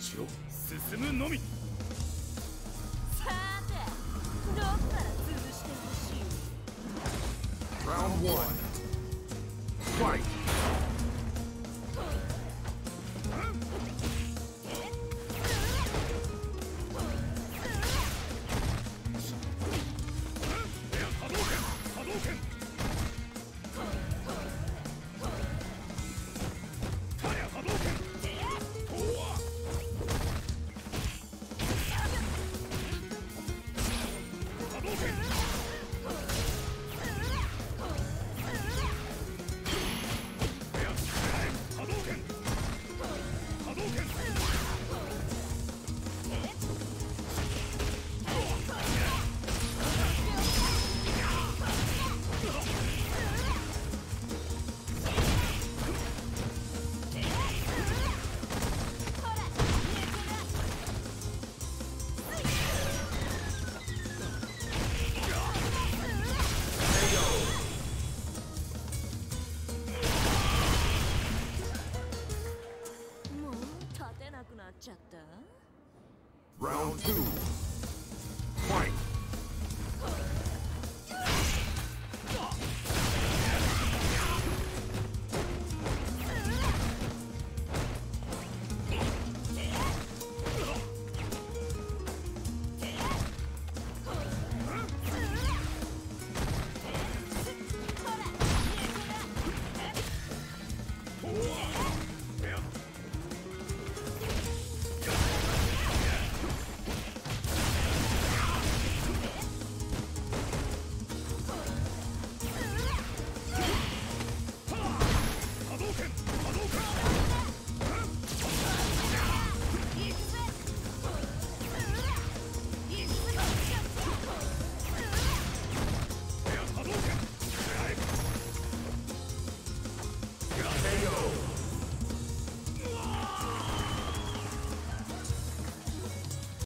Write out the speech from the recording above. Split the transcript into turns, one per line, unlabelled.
の道を進むのみ。
さてどっから潰してほしい
？Round 1 Fight!
もう立てなくなっちゃった
？Round 2